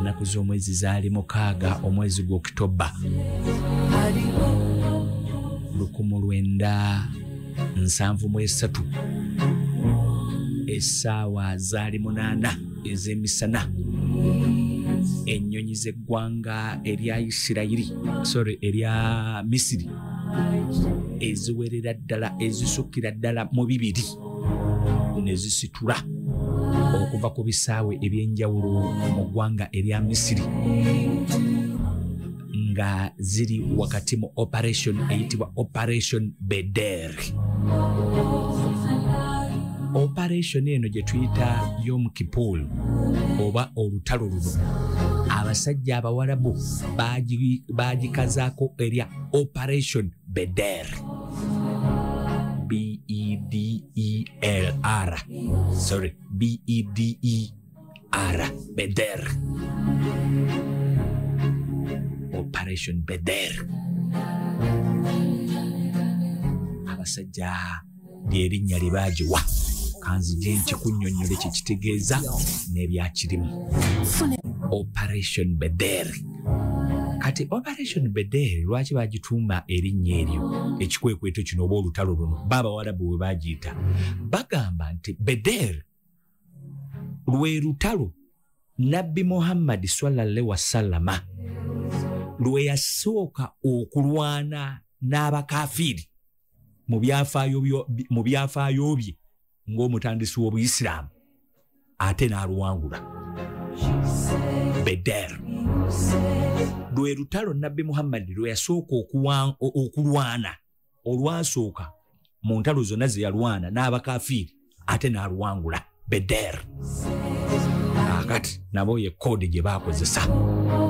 ennaku z'omwezi zaali mukaaga omwezi gwa okitoba lukumu lwenda nsanvu mu esatu. Essaawa zaali munaana ez'emisana. Ennyonyi z'eggwanga erya isirayiri sorry erya misiri eziwerera ddala ezisukkira ddala mu bibiri ne zisitula okuva ku bisaawe ebyenjawulo mu ggwanga erya misiri nga ziri wakati mu operation eyitibwa operation beder. Operation eno gye tuyita yom kipul oba olutalo luno abasajja abawarabu bagi- bagikazaako erya operation beder b-e-d-e-l-r sorry b-e-d-e-r beder. Operation beder. Abasajja lyerinnya lye baagiwa. Kanzije nkikunnyonnyole kye kitegeeza n'ebyakirimu operation beder kati operation beder lwaki bagituuma erinnya eryo? Ekikwekweto kino oba olutalo luno baabawalabu bwe bagiyita bagamba nti beder lwe lutalo nabbi muhammadi sallallahu wasallama lwe yasooka okulwana n'abakafiiri mu byafaayo bye ng'omutandisi w'obuyisiraamu ate n'aluwangula beder lwe lutalo nabbi muhammadi lwe yasooka okulwana olwasooka mu ntalo zonna ze yalwana n'abakafiiri ate n'aluwangula. Beder akati nabo ye kode gye baakozesa.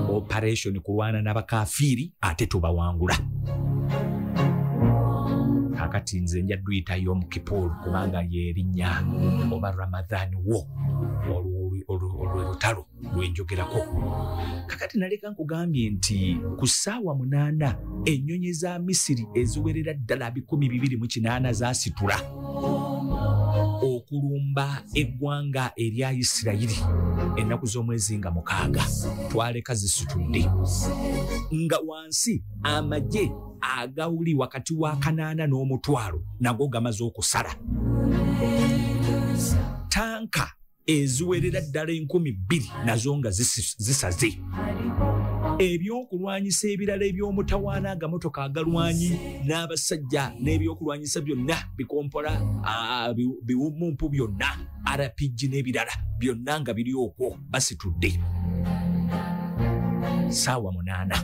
Operation kulwana n'abakafiiri ate tubawangula kakati nze nja duyita yom kipul kubanga lyerinnya oba ramadhan wo olwo- olwo olwo lutalo lwenjogerako. Kakati naleka nkugambye nti ku ssaawa munaana ennyonyi za misiri eziwerera ddala bikumi bibiri mu kinaana zaasitula. Okulumba eggwanga erya isirayiri ennaku z'omwezi nga mukaaga twaleka zisitudde. Nga wansi amagye agawuli wakati wa kanaana n'omutwalo nago gamaze okusala. Tanka eziwerera ddala enkumi bbiri nazo nga zisaze. Ebyokulwanyisa ebirala eby'omutawaana agamotoka agalwanyi n'abasajja n'ebyokulwanyisa byonna bikompola bi- biwumumpu byonna rpg n'ebirala byonna nga biri okwo basitudde. Saawa munaana.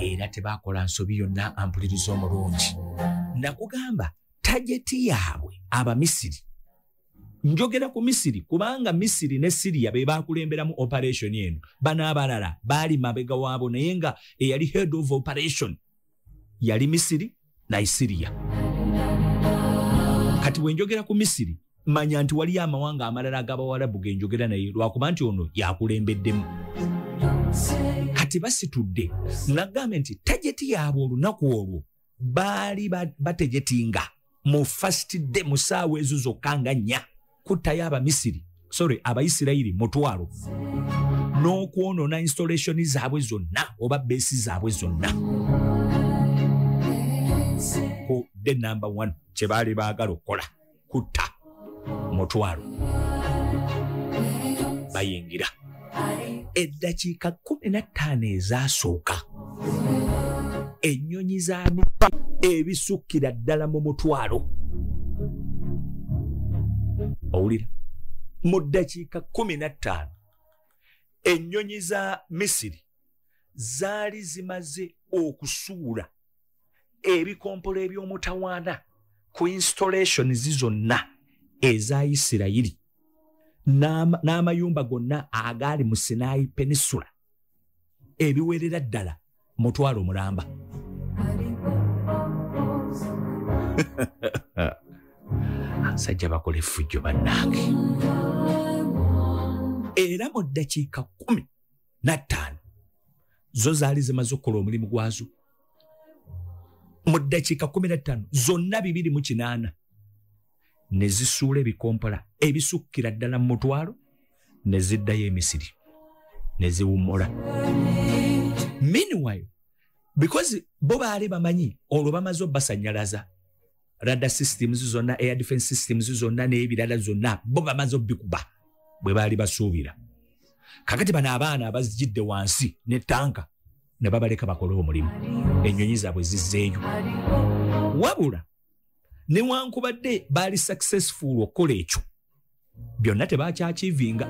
Era tebakola nsobi yonna ampuliriza omulungi. Nakugamba tageti yaabwe abamisiri njogera ku misiri kubanga misiri ne siriya be bakulemberamu operation eno. Bano abalala baali mabega waabo naye nga eyali head of operation. Yali misiri naye siriya. Kati wenjogera ku misiri manya nti waliyo amawanga amalala ag'abawalabu genjogera naye lwakuba nti ono yakulembeddemu. Kati basitudde nagambe nti tageti yaabwe olunaku olwo baali ba- bategetinga. Mu fast day mu saawa ezo zokka nga nnya kuttayo abamisiri sorry abaisirayiri mutwalo. N'okwonoona installation zaabwe zonna oba beesi zaabwe zonna. Ku the number one kye baali baagala okukola kutta mutwalo. Bayingira. Eddakiika kumi na ttaano ezaasooka ennyonyi za miti ebisukkira ddala mu mutwalo owulira. Mu ddakiika kumi na ttaano ennyonyi za misiri zaali zimaze okusuula ebikompola eby'omutawaana ku installations zonna eza isirayiri. N'ama- n'amayumba gonna agaali mu sinaayi penisula ebiwerera ddala mutwalo mulamba abasajja bakola effujjo bannange. Era mu ddakiika kumi na ttaano zo zaali zimaze okukola omulimu gwazo. Mu ddakiika kumi na ttaano zonna bibiri mu kinaana ne zisuula ebikompola ebisukkira ddala mu mutwalo ne ziddayo emisiri ne ziwummula meanwhile because bo baali bamanyi olwo bamaze obbasanyalaza rada systems zonna air defense systems zonna n'ebirala zonna bo bamaze obbikuba bwe baali basuubira. Kakati bano abaana abazijidde wansi ne tanka ne babaleka bakole omulimu. Ennyonyi zaabwe zizzeeyo. Wabula newankubadde baali successful okukola ekyo byonna tebakyakivinga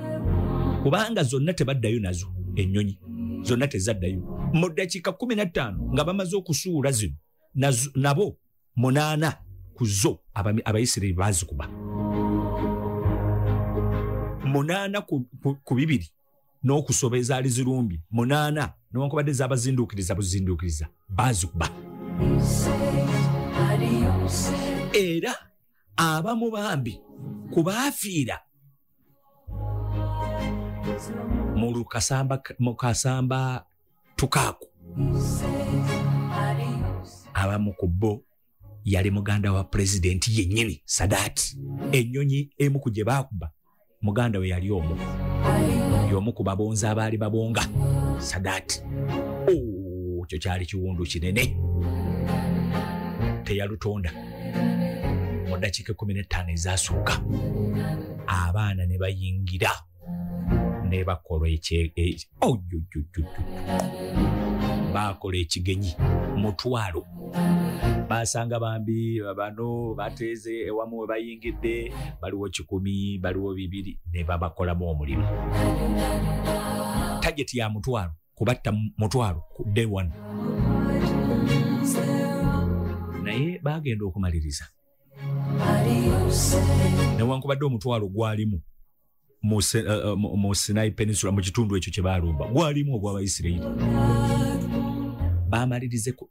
kubanga zonna tebaddayo nazo ennyonyi zonna tezaddayo. Mu ddakiika 15 nga bamaze okusuula zino nabo munaana ku zo abayisirairi bazikuba munaana ku bibiri n'okusoba ezaali zirumbye munaana newankubadde zabazinduukiriza buzinduukiriza bazikuba era abamu bambi kubaafiira mu kasamba tukaaku. Abamu ku bo yali muganda wa pulezidenti yennyini sadaati ennyonyi emu ku gye baakuba muganda we yali omu. Y'omu ku babonzi abaali babonga sadaati kyo kyali kiwundu kinene. Teyalutonda. Mu ddakiika ekumi n'ettaano ezasooka abaana ne bayingira ne bakola baakola ekigenyi mutwalo basanga bambi bano bateeze ewamu we bayingidde baliwo kikumi baliwo bibiri ne babakolamu omulimu. Tageti ya mutwalo kubatta mutwalo ku day one. Naye bagenda okumaliriza. Newankubadde omutwalo gwalimu mu sinai peninsula mu kitundu ekyo kye balumba gwalimu ogw'abaisirairi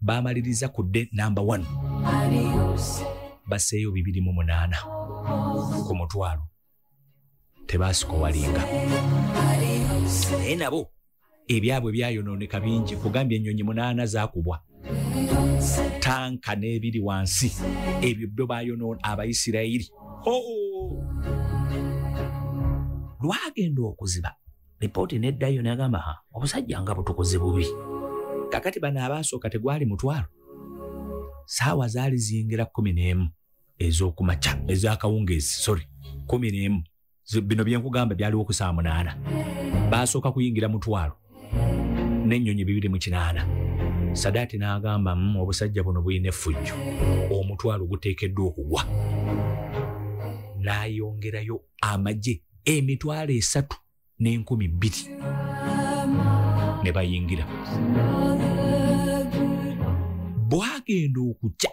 bamaliriza ku dde namba 1 baseeyo bibiri mu munaana ku mutwalo. Tebasika walinga naye nabo ebyabwe byayonooneka bingi kugambye ennyonyi munaana zakubwa tanka n'ebiri wansi ebyo byo bayonoona abaisirairi lwagenda okuziba lipooti neddayo nagamba obusajja nga butukuze bubi kakati bano abaasooka tegwali mutwalo saawa zaali ziyingira kumi n'emu ez'okumakya ezakawungeezi sorry kumi n'emu. Bino byenkugamba byaliwo ku saa munaana. Baasooka kuyingira mutwalo n'ennyonyi bibiri mu kinaana. Sadaati n'agamba mm, obusajja buno bulina effujjo omutwalo guteekeddwa okugwa. N'ayongerayo amagye emitwalo esatu n'enkumi bbiri ne bayingira bwagenda okukya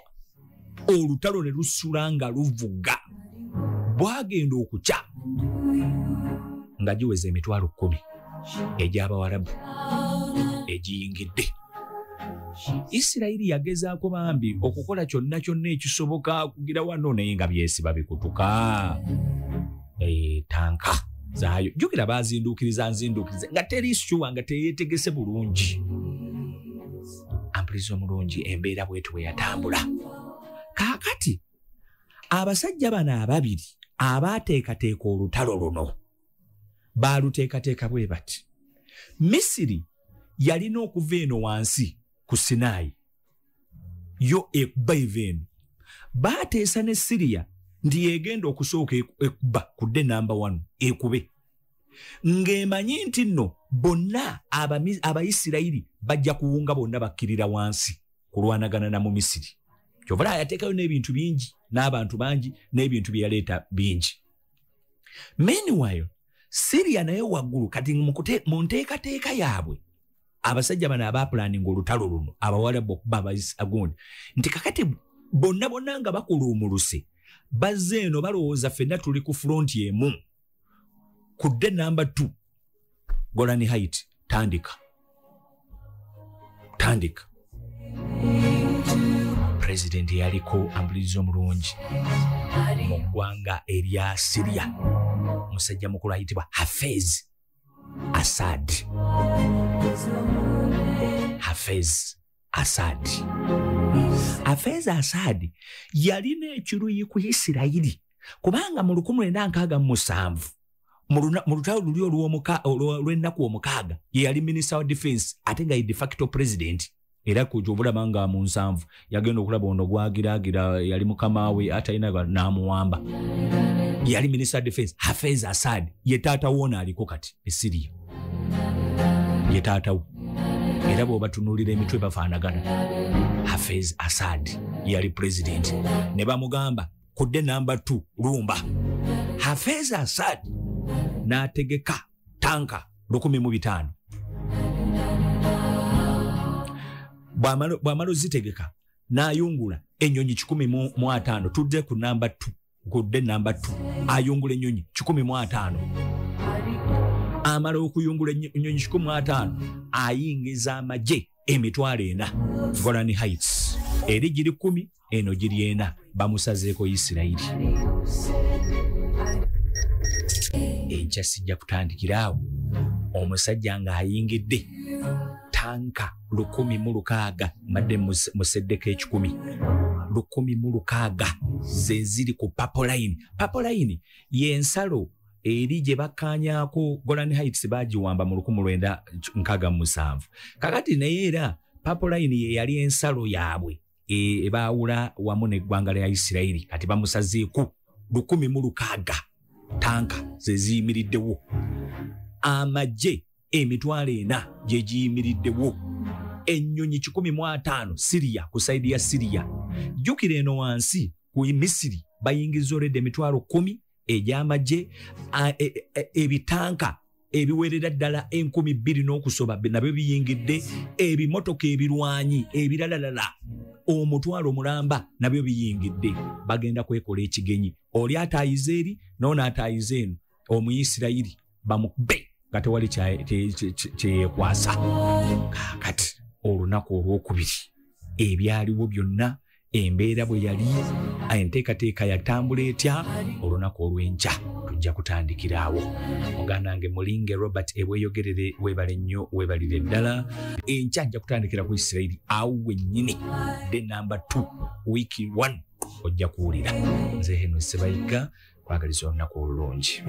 olutalo ne lusula nga luvuga. Bwagenda okukya nga giweza emitwalo kkumi egy'abawarabu egiyingidde. Isirayiri yagezaako bambi okukola kyonna kyonna ekisoboka kugira wano naye nga byesiba bikutuka e, tanka zaayo. Jukira bazinduukiriza nzinduukiriza nga teri shuwa nga teyeetegese bulungi. Ampuliriza omulungi embeera bwetu bwe yatambula. Kaakati abasajja bano ababiri abaateekateeka olutalo luno baaluteekateeka bwe bati misiri yalina okuva eno wansi ku sinaayi yo ekuba eva eno baateesa ne siriya nti yegenda okusooka ekuba ku dde namba 1 ekube. Ng'emanyi nti nno bonna abayisirayiri bajja kuwunga bonna bakkirira wansi kulwanagana na mu misiri. Kyovula yateekayo n'ebintu bingi n'abantu bangi n'ebintu bye yaleeta bingi. Meanwhile siriya naye waggulu kati mu nteekateeka yaabwe abasajja bano abapulaninga olutalo luno abawalabu okuba abagundi nti kakati bonna bonna nga bakuluumuluse bazze eno balowooza ffenna tuli ku fulonti emu. Ku dde namba 2 golani hait tandika. Tandika. Pulezidenti yaliko ambuliriza omulungi mu ggwanga erya siriya musajja mukulu ayitibwa hafez asad hafez asad afeeza asadi yalina ekiruyi ku isirayiri. Kubanga mu 1967 mu lutalo luli olw'ennaku omukaaga ye yali minisita wa defense ate nga ye de facto president. Era kujobulaba nga mu nsanvu yagenda okulaba ono gwagiraagira yali mukama we atalina n'amuwamba. Yali minisita defense hafez asad ye taata ono aliko kati esiriya ye taatawo era bw'obatunuulira emitwe bafaanagana hafez assad yali president. Ne bamugamba kudde namba 2 lumba. Hafez assad n'ategeka tanka 15 bw'amala ozitegeka n'ayungula ennyonyi 15 tudde ku namba 2 kudde namba 2 ayungula ennyonyi 15 amala okuyungula ennyonyi 15 ayingiza amagye emitwalo ena golani heights. Eri giri 1 eno giri ena bamusazeeko isirayiri. Enkya sijja kutandikiraawo omusajja ng'ayingidde tanka lukumi mu lukaaga mbadde museddeko ekikumi lukumi mu lukaaga ze ziri ku papoline papoline yensalo eri gye bakkaanyaako golan heights bagiwamba mu 1967 kakati naye era papoline ye yali ensalo yaabwe ebaawula wamu neggwanga lya isirayiri kati bamusazeeku lukumi mu lukaaga tanka ze ziyimiriddewo. Amagye emitwalo ena gye giyimiriddewo. Ennyonyi 15 siriya ku saidi ya siriya jjukira eno wansi ku misiri bayingiza oledde emitwalo 1 egy'amagye ebitanka ebiwerera ddala 2 n'okusoba nabyo biyingidde ebimotoka ebirwanyi ebiralalala omutwalo mulamba nabyo biyingidde. Bagenda kwekola ekigenyi. Oli atayiza eri noono atayiza eno. Omuyisirayiri bamukube nga tewali kyeyekwasa kakati olunaku olwokubiri ebyaliwo byonna embeera bwe yali enteekateeka yatambula etya? Olunaku olw'enkya tujja kutandikiraawo. Muganda wange mulinge robert ebweyogerere webale nnyo webalire ddala. Enkya nja kutandikira ku isirayiri awo wennyini. De namba 2 wiiki 1 ojja kuwulira. Nze heno sebayiga kwagaliza olunaku olulungi